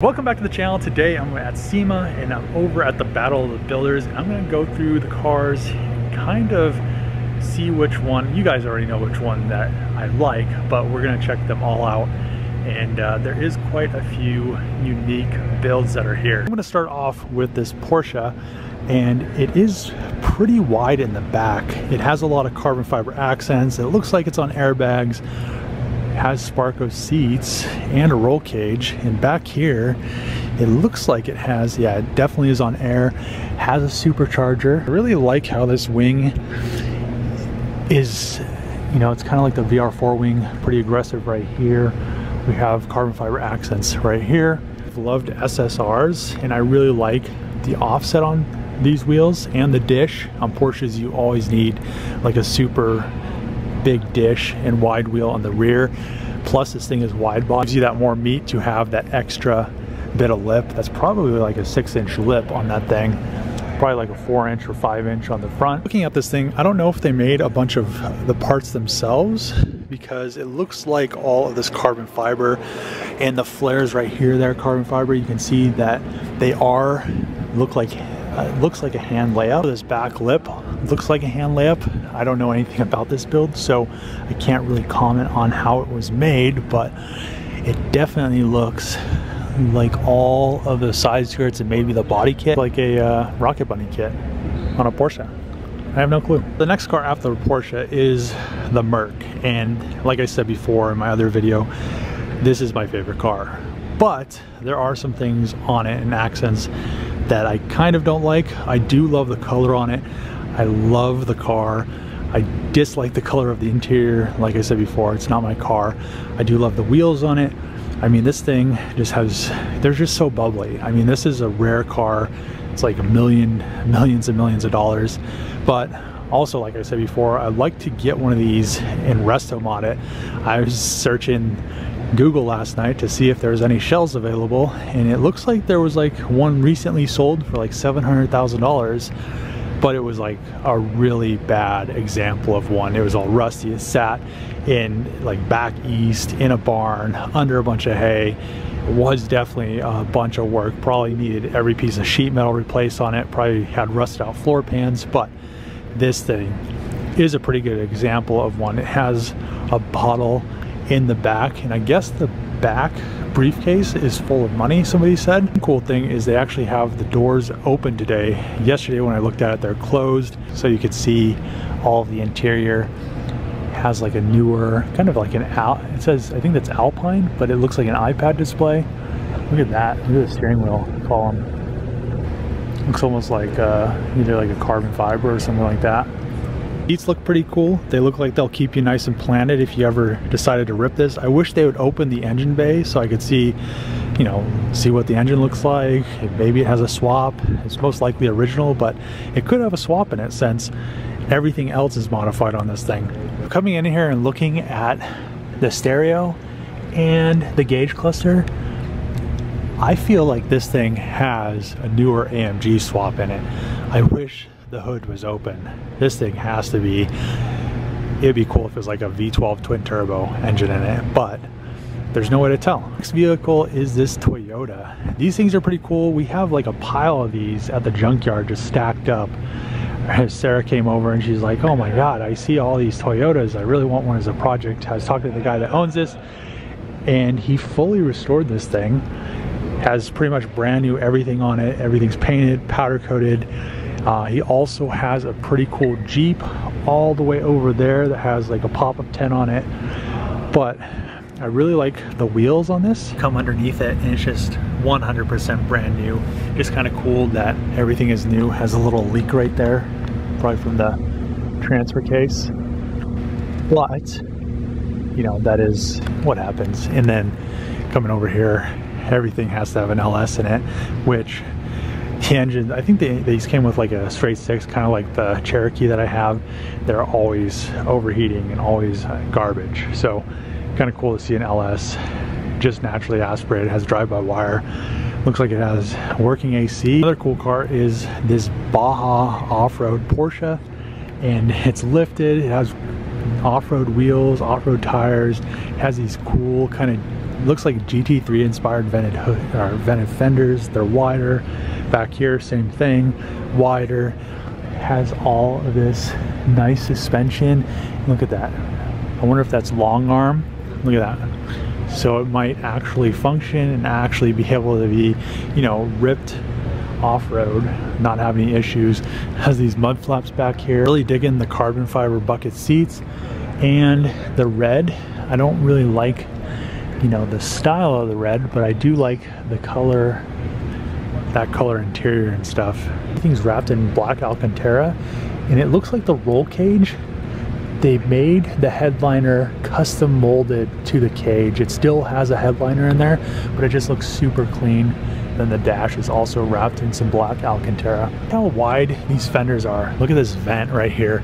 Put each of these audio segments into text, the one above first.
Welcome back to the channel. Today I'm at SEMA and I'm over at the Battle of the Builders. I'm going to go through the cars and kind of see which one, you guys already know which one that I like, but we're going to check them all out. And uh, there is quite a few unique builds that are here. I'm going to start off with this Porsche and it is pretty wide in the back. It has a lot of carbon fiber accents. It looks like it's on airbags has Sparco seats and a roll cage. And back here, it looks like it has, yeah, it definitely is on air, has a supercharger. I really like how this wing is, you know, it's kind of like the VR4 wing, pretty aggressive right here. We have carbon fiber accents right here. I've loved SSRs and I really like the offset on these wheels and the dish. On Porsches, you always need like a super big dish and wide wheel on the rear. Plus this thing is wide body. Gives you that more meat to have that extra bit of lip. That's probably like a six inch lip on that thing. Probably like a four inch or five inch on the front. Looking at this thing, I don't know if they made a bunch of the parts themselves because it looks like all of this carbon fiber and the flares right here, there carbon fiber. You can see that they are, look like uh, looks like a hand layout. This back lip looks like a hand layup. I don't know anything about this build, so I can't really comment on how it was made, but it definitely looks like all of the side skirts and maybe the body kit, like a uh, Rocket Bunny kit on a Porsche. I have no clue. The next car after the Porsche is the Merc, and like I said before in my other video, this is my favorite car. But there are some things on it and accents that I kind of don't like. I do love the color on it. I love the car. I dislike the color of the interior. Like I said before, it's not my car. I do love the wheels on it. I mean, this thing just has, they're just so bubbly. I mean, this is a rare car. It's like a million, millions and millions of dollars. But also, like I said before, I'd like to get one of these and resto mod it. I was searching Google last night to see if there was any shells available and it looks like there was like one recently sold for like $700,000 but it was like a really bad example of one. It was all rusty. It sat in like back east in a barn under a bunch of hay. It was definitely a bunch of work. Probably needed every piece of sheet metal replaced on it. Probably had rusted out floor pans, but this thing is a pretty good example of one. It has a bottle in the back and I guess the back briefcase is full of money somebody said. The cool thing is they actually have the doors open today. Yesterday when I looked at it they're closed so you could see all the interior. Has like a newer kind of like an Al it says I think that's Alpine but it looks like an iPad display. Look at that look at the steering wheel column. Looks almost like uh, either like a carbon fiber or something like that Seats look pretty cool. They look like they'll keep you nice and planted if you ever decided to rip this. I wish they would open the engine bay so I could see, you know, see what the engine looks like. Maybe it has a swap. It's most likely original, but it could have a swap in it since everything else is modified on this thing. Coming in here and looking at the stereo and the gauge cluster, I feel like this thing has a newer AMG swap in it. I wish the hood was open. This thing has to be, it'd be cool if it was like a V12 twin turbo engine in it, but there's no way to tell. Next vehicle is this Toyota. These things are pretty cool. We have like a pile of these at the junkyard just stacked up. Sarah came over and she's like, oh my God, I see all these Toyotas. I really want one as a project. I was talking to the guy that owns this and he fully restored this thing. Has pretty much brand new everything on it. Everything's painted, powder coated uh, he also has a pretty cool Jeep all the way over there that has like a pop-up tent on it. But I really like the wheels on this. Come underneath it and it's just 100% brand new. Just kind of cool that everything is new. Has a little leak right there, probably from the transfer case. But, you know, that is what happens. And then coming over here, everything has to have an LS in it, which the engine, I think they, these came with like a straight six, kind of like the Cherokee that I have. They're always overheating and always uh, garbage. So kind of cool to see an LS just naturally aspirated, has drive-by-wire. Looks like it has working AC. Another cool car is this Baja off-road Porsche and it's lifted. It has off-road wheels, off-road tires. It has these cool kind of looks like GT3 inspired vented hood or vented fenders. They're wider. Back here, same thing, wider. Has all of this nice suspension. Look at that. I wonder if that's long arm. Look at that. So it might actually function and actually be able to be, you know, ripped off-road, not have any issues. Has these mud flaps back here. Really digging the carbon fiber bucket seats and the red. I don't really like, you know, the style of the red, but I do like the color, that color interior and stuff. Everything's wrapped in black Alcantara and it looks like the roll cage they made the headliner custom molded to the cage. It still has a headliner in there, but it just looks super clean. Then the dash is also wrapped in some black Alcantara. Look how wide these fenders are. Look at this vent right here.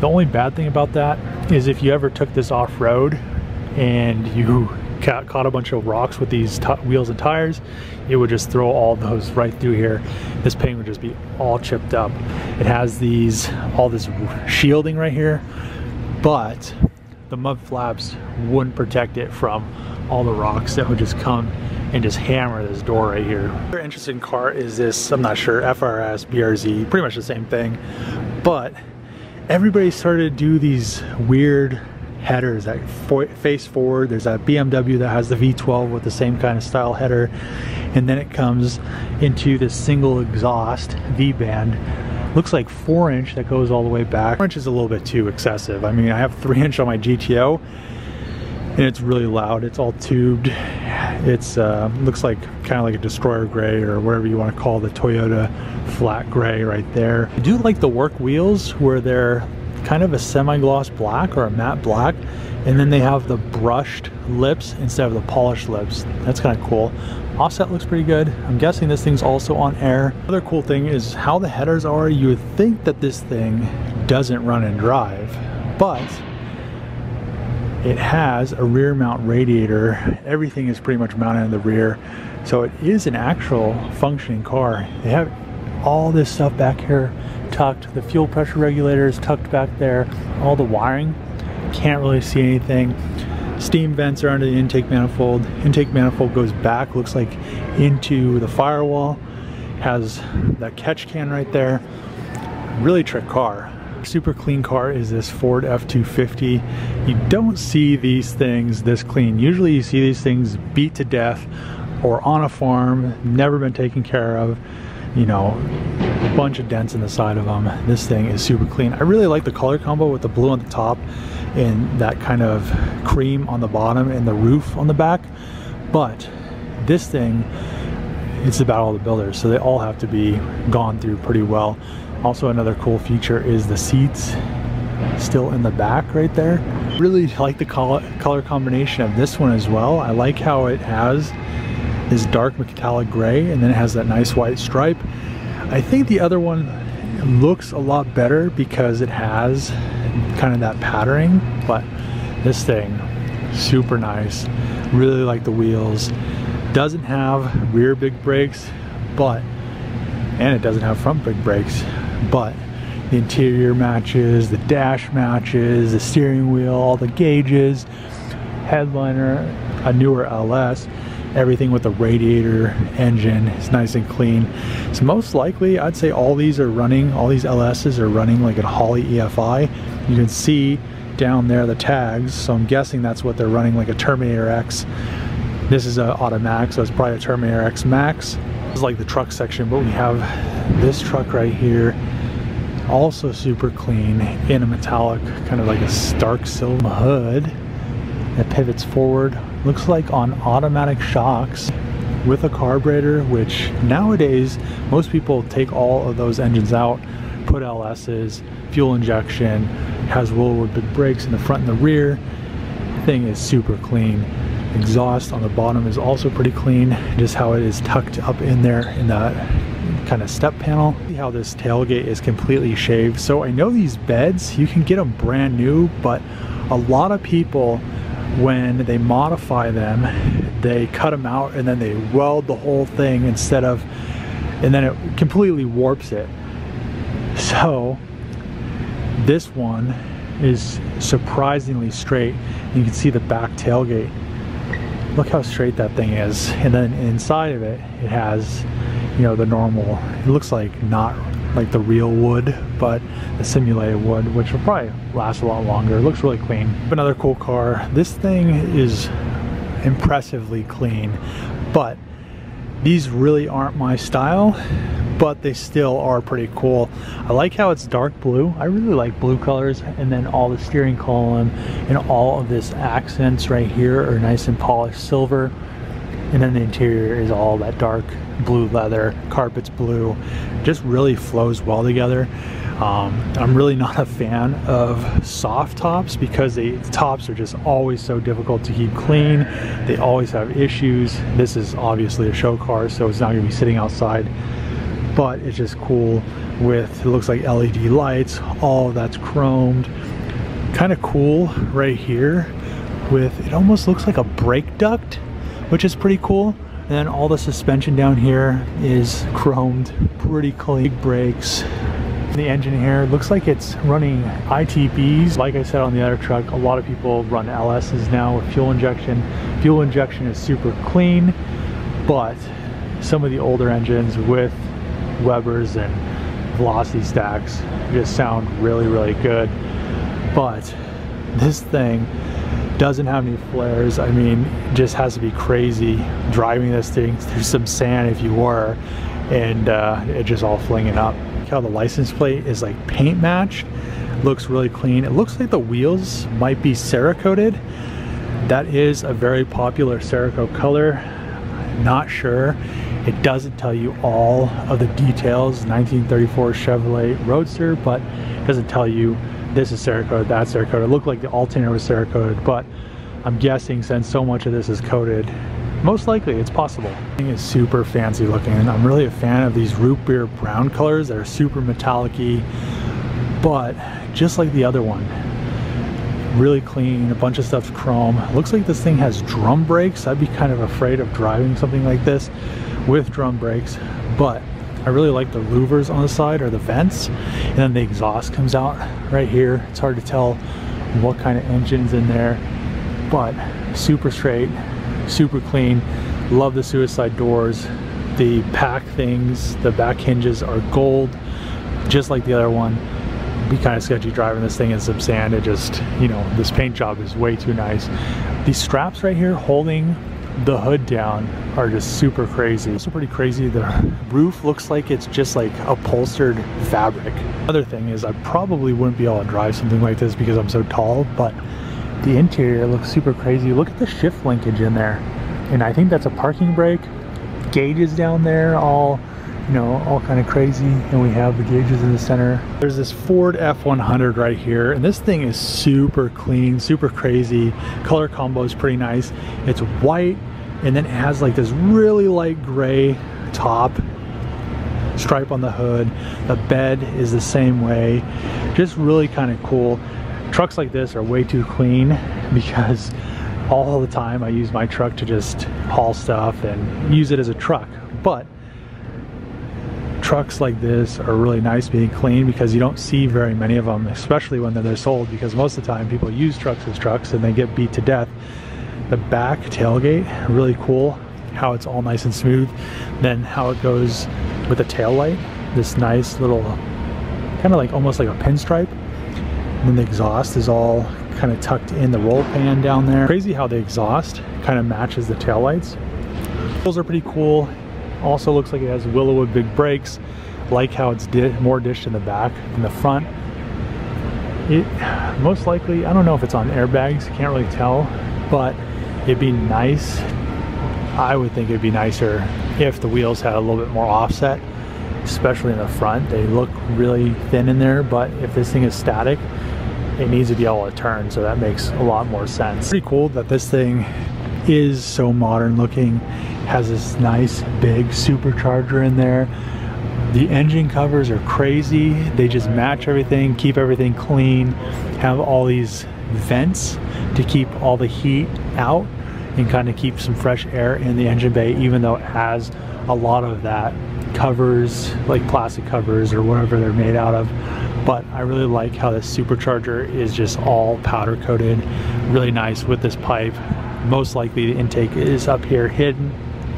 The only bad thing about that is if you ever took this off-road and you caught a bunch of rocks with these wheels and tires, it would just throw all those right through here. This paint would just be all chipped up. It has these, all this shielding right here, but the mud flaps wouldn't protect it from all the rocks that would just come and just hammer this door right here. Another interesting car is this, I'm not sure, FRS, BRZ, pretty much the same thing, but everybody started to do these weird headers that face forward. There's a BMW that has the V12 with the same kind of style header, and then it comes into this single exhaust V-band looks like four inch that goes all the way back. Four inch is a little bit too excessive. I mean, I have three inch on my GTO and it's really loud. It's all tubed. It's uh, looks like kind of like a destroyer gray or whatever you want to call the Toyota flat gray right there. I do like the work wheels where they're kind of a semi-gloss black or a matte black and then they have the brushed lips instead of the polished lips. That's kind of cool. Offset looks pretty good. I'm guessing this thing's also on air. Another cool thing is how the headers are. You would think that this thing doesn't run and drive, but it has a rear mount radiator. Everything is pretty much mounted in the rear. So it is an actual functioning car. They have all this stuff back here tucked. The fuel pressure regulator is tucked back there. All the wiring, can't really see anything. Steam vents are under the intake manifold. Intake manifold goes back, looks like into the firewall. Has that catch can right there. Really trick car super clean car is this Ford F-250. You don't see these things this clean. Usually you see these things beat to death or on a farm, never been taken care of. You know, bunch of dents in the side of them. This thing is super clean. I really like the color combo with the blue on the top and that kind of cream on the bottom and the roof on the back. But this thing, it's about all the builders, so they all have to be gone through pretty well. Also another cool feature is the seats still in the back right there. Really like the color combination of this one as well. I like how it has this dark metallic gray and then it has that nice white stripe. I think the other one looks a lot better because it has kind of that patterning, but this thing, super nice. Really like the wheels. Doesn't have rear big brakes, but, and it doesn't have front big brakes, but the interior matches, the dash matches, the steering wheel, all the gauges, headliner, a newer LS, everything with the radiator engine is nice and clean. So most likely, I'd say all these are running, all these LSs are running like a Holley EFI. You can see down there the tags, so I'm guessing that's what they're running like a Terminator X. This is a automatic, so it's probably a Terminator X Max. This is like the truck section, but we have this truck right here also super clean in a metallic kind of like a stark silver hood that pivots forward looks like on automatic shocks with a carburetor which nowadays most people take all of those engines out put LS's fuel injection has Wilwood big brakes in the front and the rear thing is super clean exhaust on the bottom is also pretty clean just how it is tucked up in there in that kind of step panel. See how this tailgate is completely shaved. So I know these beds, you can get them brand new, but a lot of people, when they modify them, they cut them out and then they weld the whole thing instead of, and then it completely warps it. So this one is surprisingly straight. You can see the back tailgate look how straight that thing is. And then inside of it, it has, you know, the normal, it looks like not like the real wood, but the simulated wood, which will probably last a lot longer. It looks really clean. Another cool car. This thing is impressively clean, but these really aren't my style but they still are pretty cool. I like how it's dark blue. I really like blue colors and then all the steering column and all of this accents right here are nice and polished silver and then the interior is all that dark blue leather, carpet's blue, just really flows well together. Um, I'm really not a fan of soft tops because the tops are just always so difficult to keep clean. They always have issues. This is obviously a show car, so it's not gonna be sitting outside but it's just cool with it looks like LED lights all that's chromed kind of cool right here with it almost looks like a brake duct which is pretty cool. And then all the suspension down here is chromed pretty clean. Brakes. The engine here looks like it's running ITBs like I said on the other truck a lot of people run LSs now with fuel injection. Fuel injection is super clean but some of the older engines with Webers and velocity stacks just sound really, really good. But this thing doesn't have any flares. I mean, just has to be crazy driving this thing through some sand if you were, and uh, it just all flinging up. Look how the license plate is like paint matched. Looks really clean. It looks like the wheels might be Cerakoted. That is a very popular Cerakote color. Not sure. It doesn't tell you all of the details, 1934 Chevrolet Roadster, but doesn't tell you this is Cerakote, that's Cerakote. It looked like the alternator was Cerakoted, but I'm guessing since so much of this is coated, most likely it's possible. Thing is super fancy looking. And I'm really a fan of these root beer brown colors that are super metallic but just like the other one, really clean, a bunch of stuff's chrome. Looks like this thing has drum brakes. I'd be kind of afraid of driving something like this with drum brakes, but I really like the louvers on the side or the vents, and then the exhaust comes out right here. It's hard to tell what kind of engine's in there, but super straight, super clean. Love the suicide doors. The pack things, the back hinges are gold, just like the other one. Be kind of sketchy driving this thing in some sand. It just, you know, this paint job is way too nice. These straps right here holding the hood down are just super crazy. Also pretty crazy, the roof looks like it's just like upholstered fabric. Other thing is I probably wouldn't be able to drive something like this because I'm so tall, but the interior looks super crazy. Look at the shift linkage in there. And I think that's a parking brake. Gauges down there, all you know, all kind of crazy. And we have the gauges in the center. There's this Ford F100 right here. And this thing is super clean, super crazy. Color combo is pretty nice. It's white and then it has like this really light gray top stripe on the hood. The bed is the same way. Just really kind of cool. Trucks like this are way too clean because all the time I use my truck to just haul stuff and use it as a truck. But trucks like this are really nice being clean because you don't see very many of them, especially when they're sold because most of the time people use trucks as trucks and they get beat to death. The back tailgate, really cool how it's all nice and smooth. Then how it goes with the tail light, this nice little, kind of like almost like a pinstripe. And then the exhaust is all kind of tucked in the roll pan down there. Crazy how the exhaust kind of matches the tail lights. Those are pretty cool. Also looks like it has Wilwood big brakes. Like how it's di more dished in the back than the front. It most likely, I don't know if it's on airbags, can't really tell, but it'd be nice. I would think it'd be nicer if the wheels had a little bit more offset, especially in the front. They look really thin in there, but if this thing is static, it needs to be able to turn, so that makes a lot more sense. Pretty cool that this thing is so modern looking has this nice big supercharger in there. The engine covers are crazy. They just match everything keep everything clean have all these vents to keep all the heat out and kind of keep some fresh air in the engine bay even though it has a lot of that covers like plastic covers or whatever they're made out of. But I really like how this supercharger is just all powder coated. Really nice with this pipe most likely the intake is up here hidden.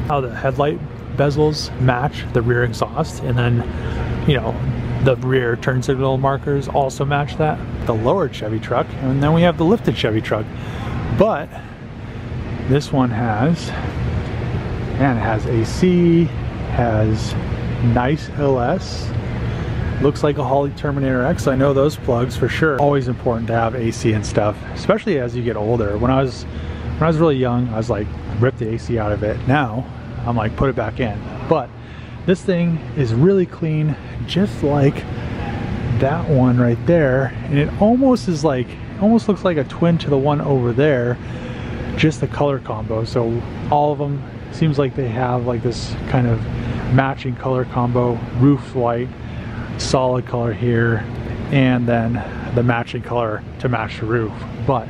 How the headlight bezels match the rear exhaust and then, you know, the rear turn signal markers also match that. The lowered Chevy truck and then we have the lifted Chevy truck. But this one has, and it has AC, has nice LS, looks like a Holley Terminator X. I know those plugs for sure. Always important to have AC and stuff, especially as you get older. When I was when I was really young, I was like, rip the AC out of it. Now, I'm like, put it back in. But this thing is really clean, just like that one right there. And it almost is like, almost looks like a twin to the one over there, just the color combo. So all of them seems like they have like this kind of matching color combo, roof white, solid color here, and then the matching color to match the roof. But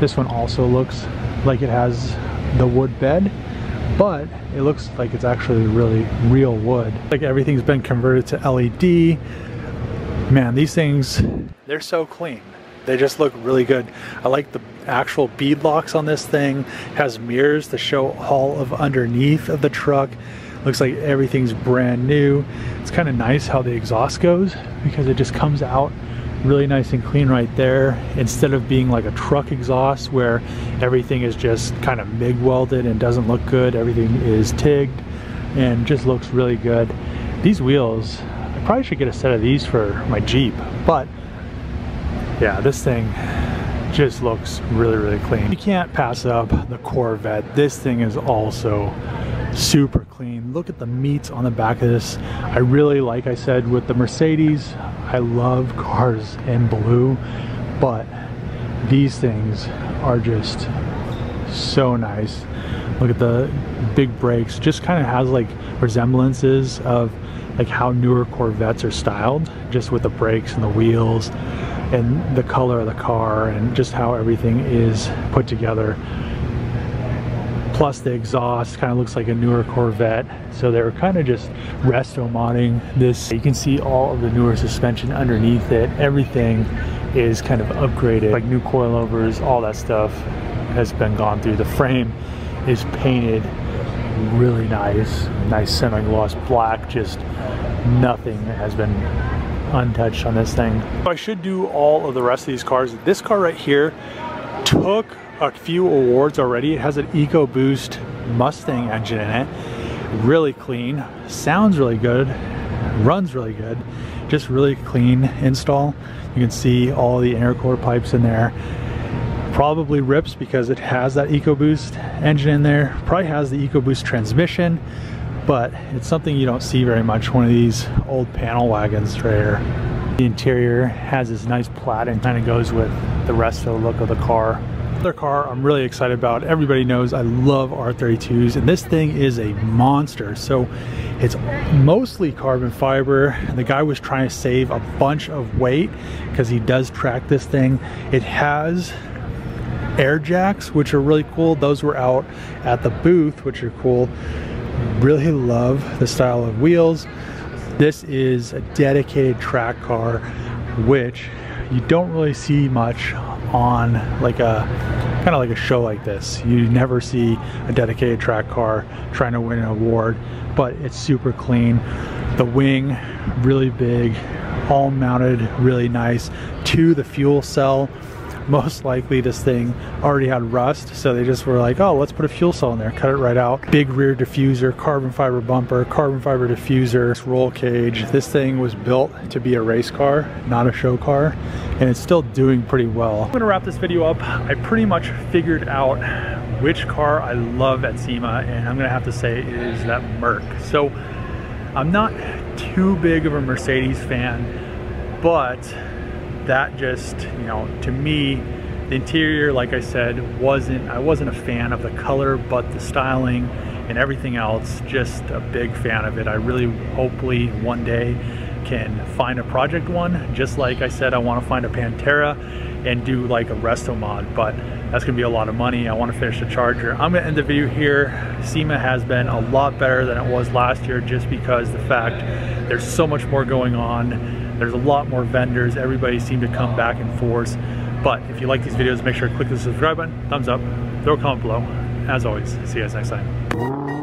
this one also looks like it has the wood bed, but it looks like it's actually really real wood. Like everything's been converted to LED. Man, these things, they're so clean. They just look really good. I like the actual bead locks on this thing. It has mirrors to show all of underneath of the truck. Looks like everything's brand new. It's kind of nice how the exhaust goes because it just comes out really nice and clean right there instead of being like a truck exhaust where everything is just kind of MIG welded and doesn't look good everything is TIGged and just looks really good. These wheels I probably should get a set of these for my Jeep but yeah this thing just looks really really clean. You can't pass up the Corvette. This thing is also super clean. Look at the meats on the back of this. I really like I said with the Mercedes I love cars in blue, but these things are just so nice. Look at the big brakes, just kind of has like resemblances of like how newer Corvettes are styled, just with the brakes and the wheels and the color of the car and just how everything is put together plus the exhaust kind of looks like a newer Corvette. So they were kind of just resto modding this. You can see all of the newer suspension underneath it. Everything is kind of upgraded, like new coilovers, all that stuff has been gone through. The frame is painted really nice, nice semi-gloss black, just nothing has been untouched on this thing. I should do all of the rest of these cars. This car right here took a few awards already. It has an EcoBoost Mustang engine in it. Really clean, sounds really good, runs really good. Just really clean install. You can see all the intercooler pipes in there. Probably rips because it has that EcoBoost engine in there. Probably has the EcoBoost transmission, but it's something you don't see very much. One of these old panel wagons right here. The interior has this nice plaid kind of goes with the rest of the look of the car. Another car I'm really excited about. Everybody knows I love R32s and this thing is a monster. So it's mostly carbon fiber. The guy was trying to save a bunch of weight because he does track this thing. It has air jacks, which are really cool. Those were out at the booth, which are cool. Really love the style of wheels. This is a dedicated track car, which you don't really see much on like a kind of like a show like this. You never see a dedicated track car trying to win an award, but it's super clean. The wing, really big, all mounted really nice to the fuel cell most likely this thing already had rust so they just were like oh let's put a fuel cell in there cut it right out. Big rear diffuser carbon fiber bumper carbon fiber diffuser roll cage. This thing was built to be a race car not a show car and it's still doing pretty well. I'm gonna wrap this video up. I pretty much figured out which car i love at SEMA and i'm gonna have to say it is that merc. So i'm not too big of a mercedes fan but that just, you know, to me, the interior, like I said, wasn't, I wasn't a fan of the color, but the styling and everything else, just a big fan of it. I really, hopefully one day can find a project one. Just like I said, I want to find a Pantera and do like a resto mod, but that's gonna be a lot of money. I wanna finish the Charger. I'm gonna end the video here. SEMA has been a lot better than it was last year just because the fact there's so much more going on there's a lot more vendors. Everybody seemed to come back and forth. But if you like these videos, make sure to click the subscribe button, thumbs up, throw a comment below. As always, see you guys next time.